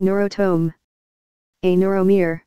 Neurotome. A neuromere,